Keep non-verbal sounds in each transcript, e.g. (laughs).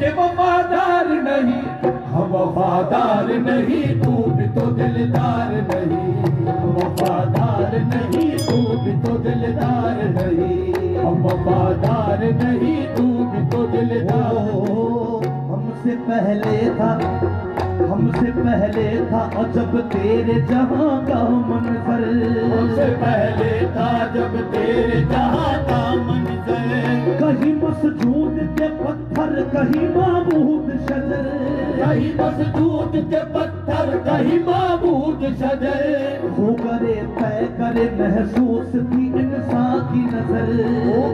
کہ وفادار نہیں، ہم وفادار نہیں، تو بھی تو دلدار نہیں۔ ہم وفادار نہیں، تو بھی تو دلدار نہیں۔ ہم وفادار نہیں، تو بھی تو دلدار۔ ہم سے پہلے تھا ہم سے پہلے تھا عجب تیرے جہاں کا منظر ہم سے پہلے تھا جب تیرے جہاں کا منظر۔ کہیں مسجود کے پتھر کہیں معبود شجر۔ کہیں بس دودھ کے پتھر کہیں معبود شجر۔ ہو کرے طے کرے محسوس تھی انسان کی نظر۔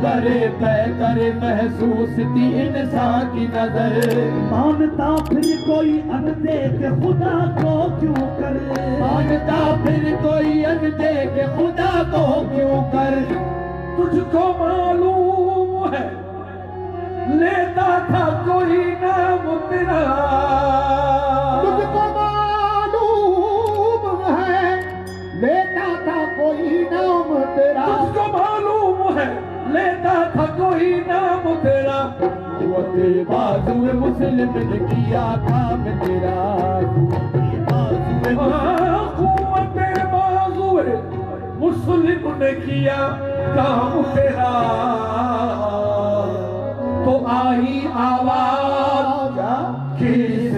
کرے پہ کرے محسوس تھی انسان کی نظر۔ مانتا پھر کوئی اندے کے خدا کو کیوں کر؟ مانتا پھر کوئی ان دے کے خدا کو کیوں کر؟ تجھ کو معلوم ہے لیتا تھا کوئی نام تیرا۔ تجھ کو معلوم معلوم ہے لیتا تھا کوئی نام تیرا قوت بازو مسلم نے کیا کام تیرا قوت بازو ہاں، قوت بازو مسلم نے کیا کام تیرا تو آئی آواز کس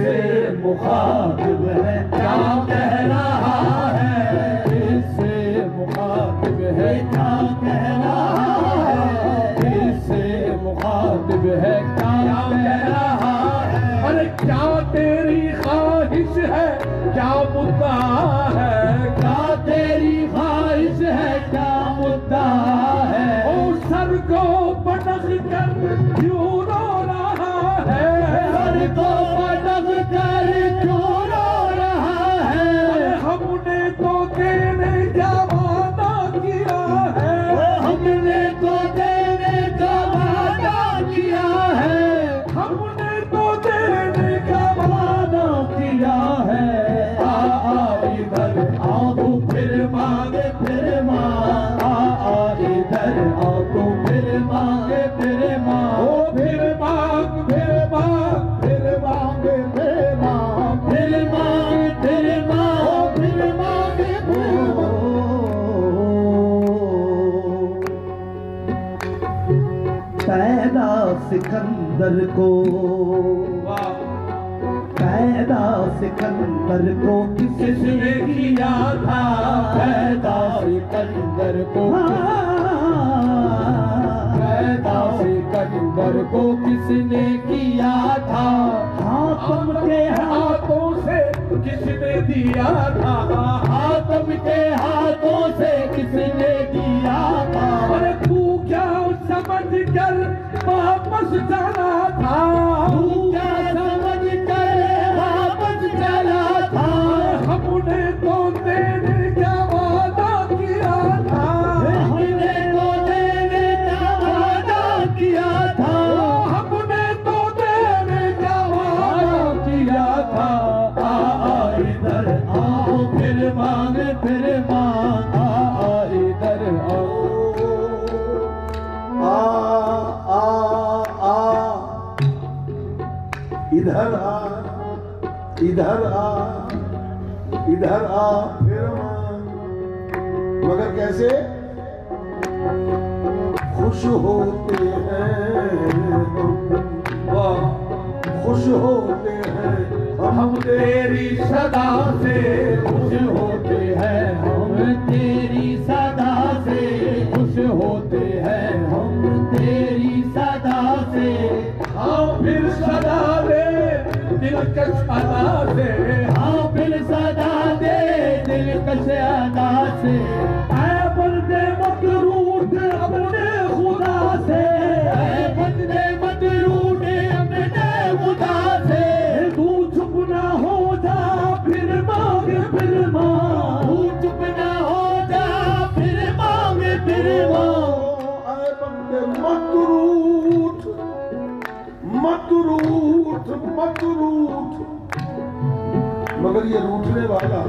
پیدا سکندر کو۔ پیدا سکندر کو۔ کس نے کیا تھا؟ پیدا سکندر کو۔ پیدا سکندر کو کس نے کیا تھا؟ ہاتم کے ہاتھوں سے کس نے دیا تھا؟ آتم کے ہاتھوں سے سمجھ کر واپس جانا آ ادھر آ، پھر مگر کیسے؟ خوش ہوتے ہیں۔ ہم خوش ہوتے ہیں۔ ہم تیری صدا سے خوش ہوتے ہیں۔ ہم تیری صدا سے خوش ہوتے ہیں۔ ہم تیری صدا سے ہاں پھر صدا دے دلکش ادا سے ہاں پھر صدا دے دل مت روٹ مگر یہ روٹنے والا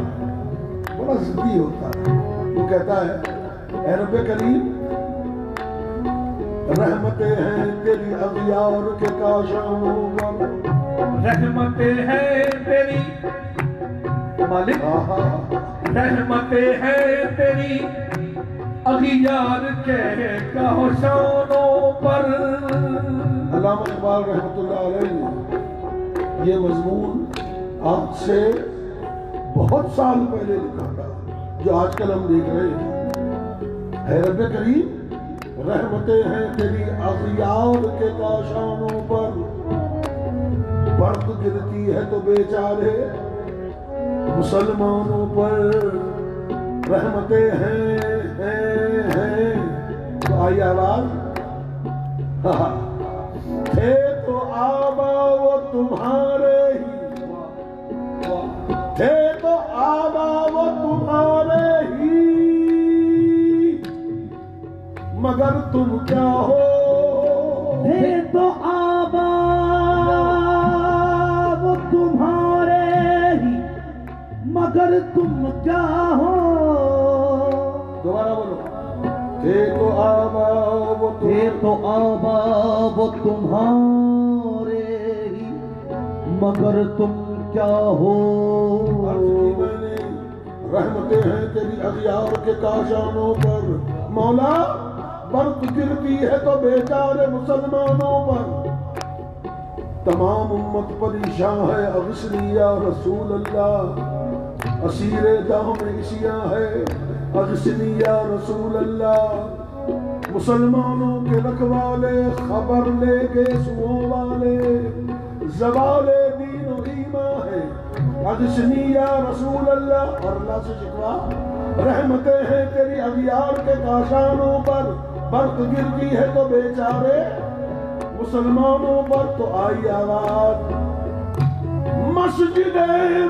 بڑا ضدی ہوتا ہے۔ وہ کہتا ہے اے رب کریم رحمتیں ہیں تیری اغیار کے کاشانوں پر رحمتیں ہیں تیری مالک۔ رحمتیں ہیں تیری اغیار کے کاشانوں پر۔ علامہ اقبال رحمۃ اللہ علیہ نے یہ مضمون آج سے بہت سال پہلے لکھا تھا، جو آج کل ہم دیکھ رہے ہیں۔ اے رب کریم، رحمتیں ہیں تیری اغیار کے کاشانوں پر۔ برف گرتی ہے تو بیچارے مسلمانوں پر رحمتیں ہیں ہیں ہیں۔ تو آئی آواز۔ ہاں (laughs) تھے تو آبا وہ تمہارے مگر تم کیا ہو؟ تو آبا وہ تمہارے ہی مگر تم کیا ہو؟ دوبارہ بولو۔ تھے تو آبا وہ تھے تو آبا وہ تمہارے ہی مگر تم کیا ہو؟ رحمتیں ہیں تیری اغیار کے کاشانوں پر۔ مولا برف گرتی ہے تو بیچارے مسلمانوں پر۔ تمام امت پریشان ہے اغسنی یا رسول اللہ۔ اسیر دام اسیاں ہے اغسنی یا رسول اللہ۔ مسلمانوں کے رکھوالے، خبر لے کے سو والے۔ زوال دین و ایمان ہے اغسنی یا رسول اللہ۔ اور اللہ سے شکوا رحمتیں ہیں تیری اغیار کے کاشانوں پر۔ برق گرتی ہے تو بیچارے مسلمانوں پر تو آئی آواز مسجد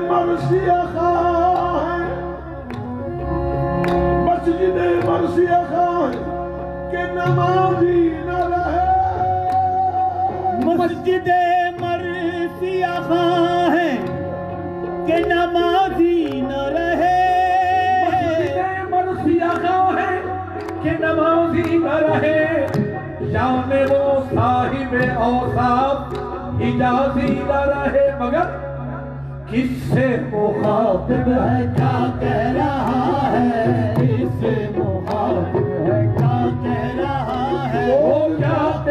مرثیہ خواہ ہے مسجد مرثیہ خواہ ہے کہ نمازی نہ رہے مسجد مرثیہ خواہ ہے کہ رہے۔ شام وہ صاحب اوصاف اجازی نہ رہے۔ مگر کس سے مخاطب ہے؟ کیا کہہ رہا ہے؟ اس سے مخاطب ہے؟ کیا کہہ رہا ہے؟ وہ کیا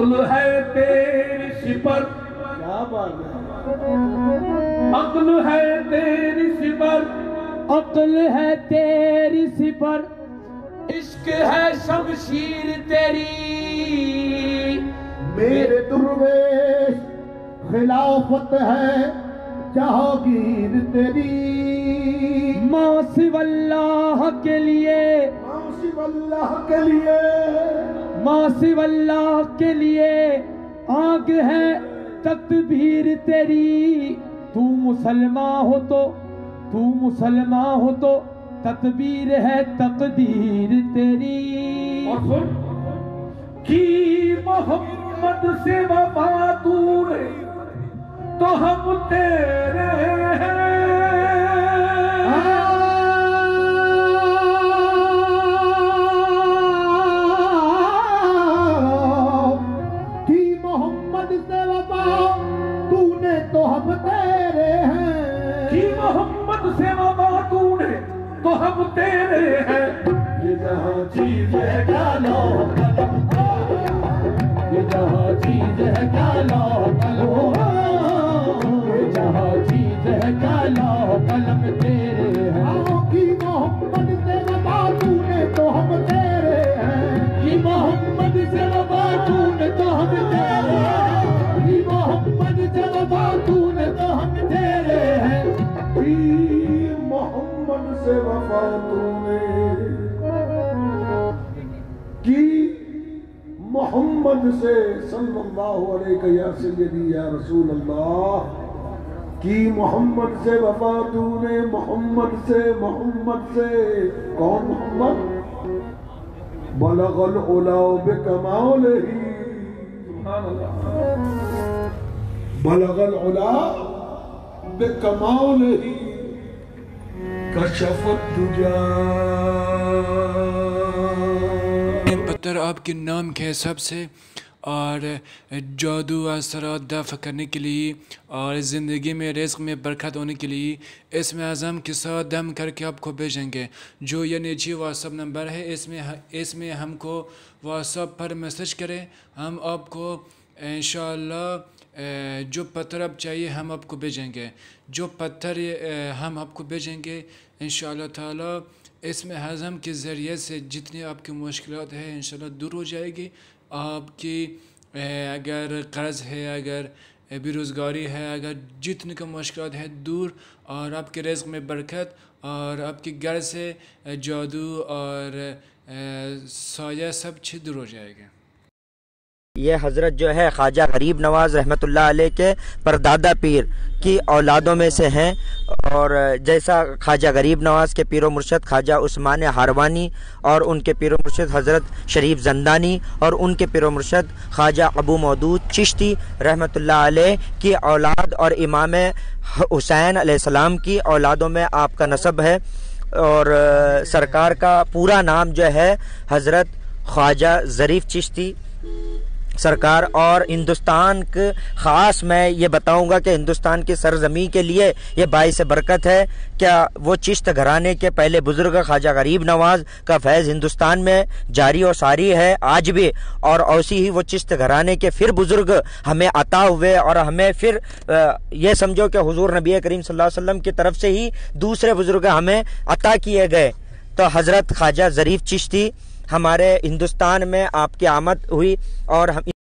عقل ہے تیری سپر کیا بات ہے عقل ہے تیری سپر عقل ہے تیری سپر عشق ہے شمشیر تیری۔ میرے درویش خلافت ہے جہانگیر تیری۔ ماں سو اللہ کے لیے۔ ناصب اللہ کے لیے۔ ماں سو اللہ کے لیے آگ ہے، تکبیر تیری۔ تو مسلمان ہو تو تو مسلمان ہو تو تدبیر ہے، تقدیر تیری۔ اور سن، کی محمد سے وفا دور تو ہم تیرے قلم تیرے ہیں کی محمد سے وفا تو نے تو ہم تیرے ہیں یہ محمد سے وفا تو نے تو ہم تیرے ہیں یہ محمد سے وفا تو نے تو ہم تیرے ہیں کی محمد سے وفا تم نے کی محمد سے صلی اللہ علیہ یا سیدی یا رسول اللہ کی محمد سے وفا تو نے محمد سے محمد سے۔ کون محمد؟ بلغ العلا بکمالہ سبحان اللہ بلغ العلا بکمالہ کشف الدجا۔ پتھر آپ کے نام کے حساب سے؟ اور جادو اثرات دفع کرنے کے لیے اور زندگی میں رزق میں برکت ہونے کے لیے اس میں اعظم کے ساتھ دم کر کے آپ کو بھیجیں گے۔ جو یہ نیچی واٹسپ نمبر ہے، اس میں اس میں ہم کو واٹسپ پر میسج کریں۔ ہم آپ کو انشاءاللہ جو پتھر آپ چاہیے ہم آپ کو بھیجیں گے۔ جو پتھر ہم آپ کو بھیجیں گے، انشاءاللہ تعالی، اس میں ہضم کے ذریعے سے جتنی آپ کی مشکلات ہیں، انشاءاللہ دور ہو جائے گی۔ آپ کی اگر قرض ہے، اگر بے روزگاری ہے، اگر جتنے کا مشکلات ہے دور اور آپ کے رزق میں برکت اور آپ کے گھر سے جادو اور سایہ، سب چھ دور ہو جائے گا۔ یہ حضرت جو ہے خواجہ غریب نواز رحمۃ اللہ علیہ کے پردادا پیر کی اولادوں میں سے ہیں اور جیسا خواجہ غریب نواز کے پیر و مرشد خواجہ عثمان ہاروانی اور ان کے پیر و مرشد حضرت شریف زندانی اور ان کے پیر و مرشد خواجہ ابو مودود چشتی رحمۃ اللہ علیہ کی اولاد اور امام حسین علیہ السلام کی اولادوں میں آپ کا نصب ہے اور سرکار کا پورا نام جو ہے حضرت خواجہ ظریف چشتی سرکار اور ہندوستان کے خاص میں یہ بتاؤں گا کہ ہندوستان کی سرزمین کے لیے یہ باعث برکت ہے۔ کیا وہ چشت گھرانے کے پہلے بزرگ خواجہ غریب نواز کا فیض ہندوستان میں جاری و ساری ہے؟ آج بھی اور ایسی ہی وہ چشت گھرانے کے پھر بزرگ ہمیں عطا ہوئے اور ہمیں پھر یہ سمجھو کہ حضور نبی کریم صلی اللہ علیہ وسلم کی طرف سے ہی دوسرے بزرگ ہمیں عطا کیے گئے۔ تو حضرت خواجہ ظریف چشتی ہمارے ہندوستان میں آپ کی آمد ہوئی اور ہم